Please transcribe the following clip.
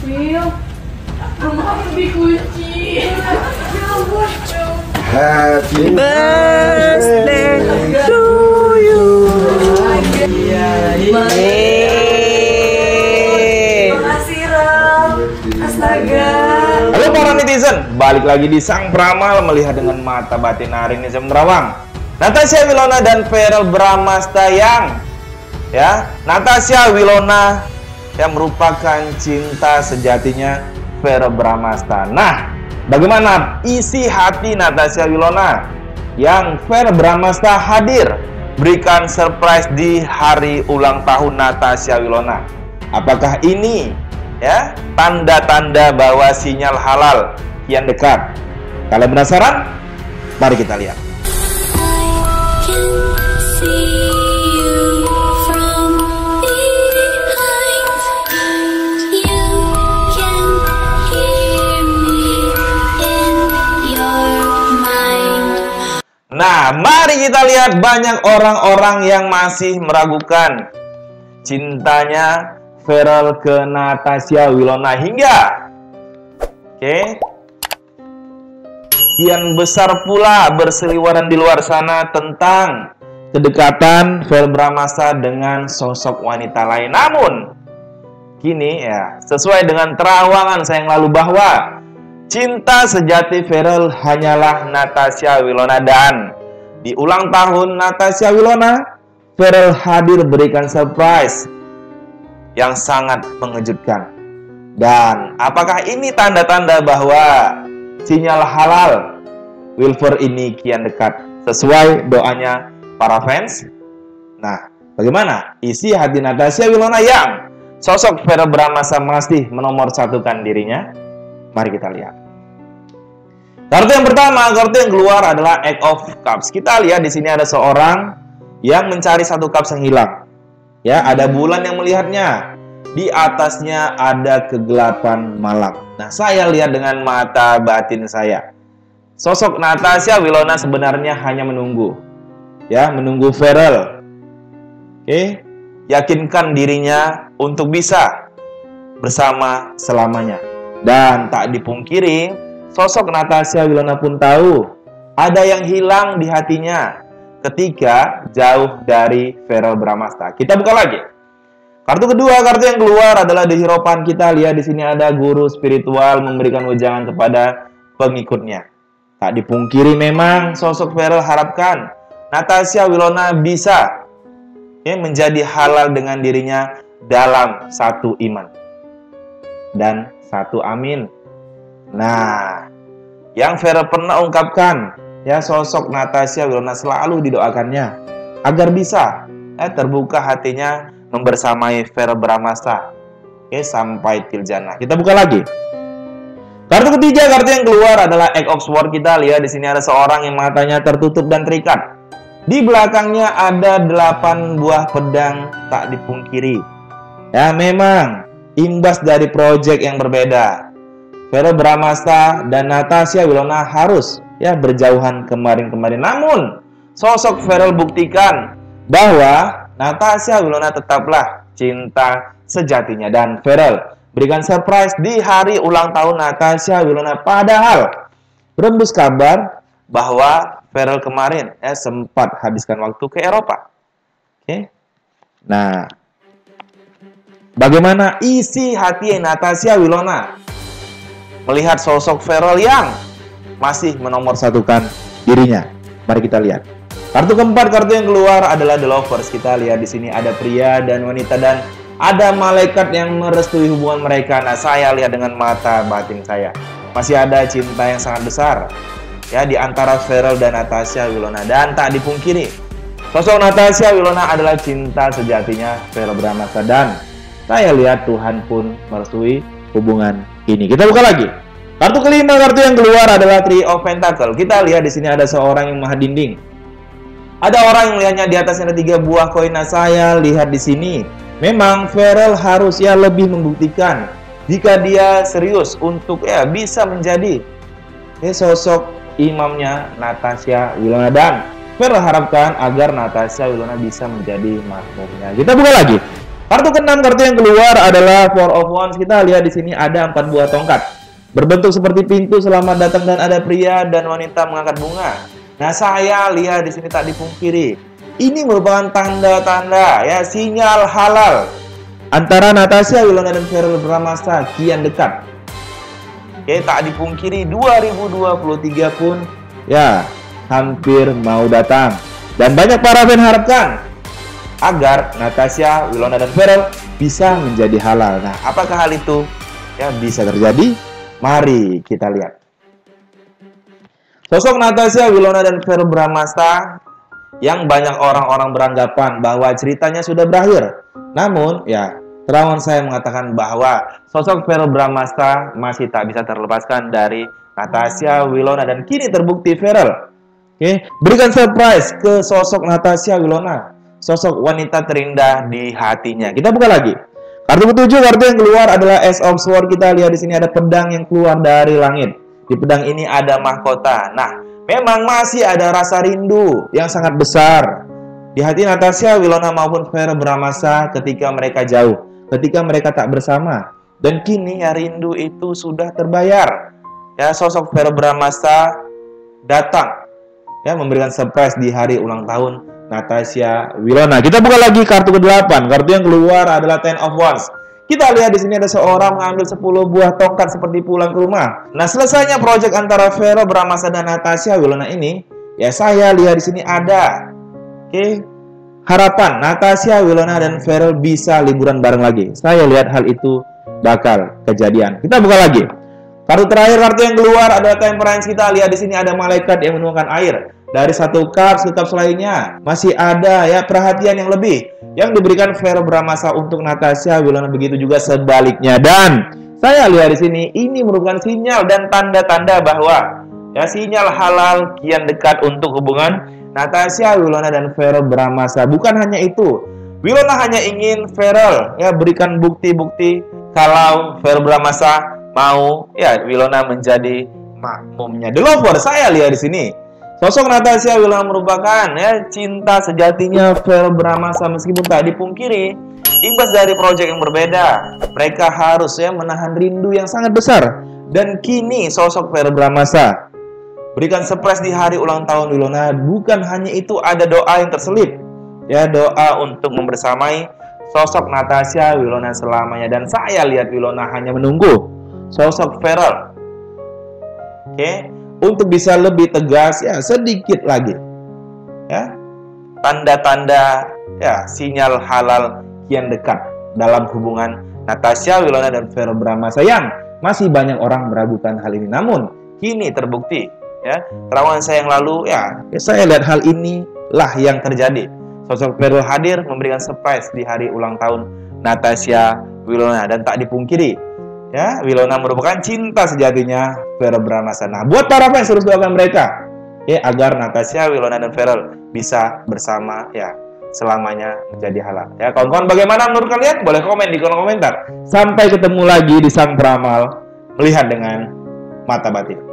Rumah dikunci. Ya ampun. Happy birthday to you. Yeay. Makasih Ram. Astaga. Halo para netizen, balik lagi di Sang Pramal melihat dengan mata batin hari ini Zem Nerawang. Natasha Wilona dan Ferel Bramasta yang ya, Natasha Wilona yang merupakan cinta sejatinya Ferel Bramasta. Nah, bagaimana isi hati Natasha Wilona yang Ferel Bramasta hadir berikan surprise di hari ulang tahun Natasha Wilona. Apakah ini ya tanda-tanda bahwa sinyal halal kian dekat. Kalian penasaran? Mari kita lihat. Nah, mari kita lihat banyak orang-orang yang masih meragukan cintanya Feral ke Natasha Wilona hingga Oke Kian besar pula berseliweran di luar sana tentang kedekatan Fel Bramasta dengan sosok wanita lain. Namun, kini ya, sesuai dengan terawangan saya yang lalu bahwa cinta sejati Feral hanyalah Natasha Wilona dan di ulang tahun Natasha Wilona, Feral hadir berikan surprise yang sangat mengejutkan. Dan apakah ini tanda-tanda bahwa sinyal halal Wilfer ini kian dekat sesuai doanya para fans? Nah, bagaimana isi hati Natasha Wilona yang sosok Vera Bramasa masih menomor satukan dirinya? Mari kita lihat. Kartu yang pertama, kartu yang keluar adalah Egg of Cups. Kita lihat di sini ada seorang yang mencari satu cups yang hilang. Ya, ada bulan yang melihatnya. Di atasnya ada kegelapan malam. Nah, saya lihat dengan mata batin saya. Sosok Natasha Wilona sebenarnya hanya menunggu. Ya, menunggu Feral. Oke, yakinkan dirinya untuk bisa bersama selamanya. Dan tak dipungkiri, sosok Natasha Wilona pun tahu ada yang hilang di hatinya ketika jauh dari Feral Bramasta. Kita buka lagi. Kartu kedua, kartu yang keluar adalah di hiropan kita. Lihat di sini ada guru spiritual memberikan wejangan kepada pengikutnya. Tak dipungkiri memang sosok Feral harapkan Natasha Wilona bisa ya, menjadi halal dengan dirinya dalam satu iman dan satu amin. Nah, yang Feral pernah ungkapkan ya sosok Natasha Wilona selalu didoakannya agar bisa eh, terbuka hatinya membersamai Vera Bramasta Oke, sampai Tiljana. Kita buka lagi. Kartu ketiga, kartu yang keluar adalah Egg of Sword. Kita lihat di sini ada seorang yang matanya tertutup dan terikat. Di belakangnya ada delapan buah pedang tak dipungkiri. Ya, memang imbas dari proyek yang berbeda. Vera Bramasta dan Natasha Wilona harus ya berjauhan kemarin-kemarin. Namun, sosok Feral buktikan bahwa Natasha Wilona tetaplah cinta sejatinya dan Feral berikan surprise di hari ulang tahun Natasha Wilona padahal berembus kabar bahwa Feral kemarin eh, sempat habiskan waktu ke Eropa. Oke. Nah, bagaimana isi hati Natasha Wilona melihat sosok Feral yang masih menomor satukan dirinya? Mari kita lihat. Kartu keempat, kartu yang keluar adalah The Lovers. Kita lihat di sini ada pria dan wanita dan ada malaikat yang merestui hubungan mereka. Nah, saya lihat dengan mata batin saya. Masih ada cinta yang sangat besar ya di antara Feral dan Natasha Wilona dan tak dipungkiri sosok Natasha Wilona adalah cinta sejatinya Feral Bramasta dan saya lihat Tuhan pun merestui hubungan ini. Kita buka lagi. Kartu kelima, kartu yang keluar adalah Three of Pentacle. Kita lihat di sini ada seorang yang maha dinding. Ada orang yang melihatnya di atasnya ada tiga buah koin. Saya lihat di sini. Memang Feral harus ya lebih membuktikan jika dia serius untuk ya bisa menjadi ya, sosok imamnya Natasha Wilona dan Feral harapkan agar Natasha Wilona bisa menjadi makmumnya. Kita buka lagi. Kartu keenam kartu yang keluar adalah Four of Wands. Kita lihat di sini ada empat buah tongkat. Berbentuk seperti pintu selamat datang dan ada pria dan wanita mengangkat bunga. Nah, saya lihat di sini tak dipungkiri. Ini merupakan tanda-tanda ya sinyal halal antara Natasha Wilona dan Cheryl Bramasta kian dekat. Oke, tak dipungkiri 2023 pun ya hampir mau datang. Dan banyak para fan harapkan agar Natasha, Wilona, dan Cheryl bisa menjadi halal. Nah, apakah hal itu ya bisa terjadi? Mari kita lihat. Sosok Natasha, Wilona, dan Cheryl Bramasta yang banyak orang-orang beranggapan bahwa ceritanya sudah berakhir. Namun, ya, terawan saya mengatakan bahwa sosok Vero Bramasta masih tak bisa terlepaskan dari Natasha, Wilona, dan kini terbukti Feral. Oke, berikan surprise ke sosok Natasha Wilona, sosok wanita terindah di hatinya. Kita buka lagi. Kartu ketujuh, kartu yang keluar adalah Ace of Sword. Kita lihat di sini ada pedang yang keluar dari langit. Di pedang ini ada mahkota. Nah, memang masih ada rasa rindu yang sangat besar di hati Natasha, Wilona maupun Vera Bramasa ketika mereka jauh, ketika mereka tak bersama. Dan kini ya rindu itu sudah terbayar. Ya, sosok Vera Bramasa datang ya memberikan surprise di hari ulang tahun Natasha Wilona. Kita buka lagi kartu ke-8. Kartu yang keluar adalah Ten of Wands. Kita lihat di sini ada seorang mengambil 10 buah tongkat seperti pulang ke rumah. Nah, selesainya proyek antara Vero Bramasa dan Natasha Wilona ini, ya saya lihat di sini ada Oke, harapan Natasha, Wilona, dan Vero bisa liburan bareng lagi. Saya lihat hal itu bakal kejadian. Kita buka lagi. Kartu terakhir, kartu yang keluar adalah temperance. Kita lihat di sini ada malaikat yang menuangkan air. Dari satu cups ke cups lainnya masih ada ya perhatian yang lebih yang diberikan Vero Bramasa untuk Natasha, Wilona begitu juga sebaliknya. Dan saya lihat di sini ini merupakan sinyal dan tanda-tanda bahwa ya sinyal halal kian dekat untuk hubungan Natasha, Wilona dan Vero Bramasa. Bukan hanya itu, Wilona hanya ingin Vero ya berikan bukti-bukti kalau Vero Bramasa mau ya Wilona menjadi makmumnya. The Lover saya lihat di sini. Sosok Natasha Wilona merupakan ya cinta sejatinya Vero Bramasa meskipun tak dipungkiri imbas dari proyek yang berbeda. Mereka harus ya menahan rindu yang sangat besar. Dan kini sosok Vero Bramasa berikan surprise di hari ulang tahun Wilona. Bukan hanya itu ada doa yang terselip. Ya doa untuk membersamai sosok Natasha Wilona selamanya. Dan saya lihat Wilona hanya menunggu sosok Feral. Oke, untuk bisa lebih tegas ya sedikit lagi. Ya. Tanda-tanda ya sinyal halal kian dekat dalam hubungan Natasha Wilona dan Vero Brahma. Sayang masih banyak orang meragukan hal ini. Namun kini terbukti ya. Terawan saya yang lalu ya, ya saya lihat hal ini lah yang terjadi. Sosok Vero hadir memberikan surprise di hari ulang tahun Natasha Wilona dan tak dipungkiri ya Wilona merupakan cinta sejatinya Vero Bramasa nah buat para fans terus doakan mereka ya agar Natasha Wilona dan Vero bisa bersama ya selamanya menjadi halal. Ya, kawan-kawan bagaimana menurut kalian? Boleh komen di kolom komentar. Sampai ketemu lagi di Sang Peramal melihat dengan mata batin.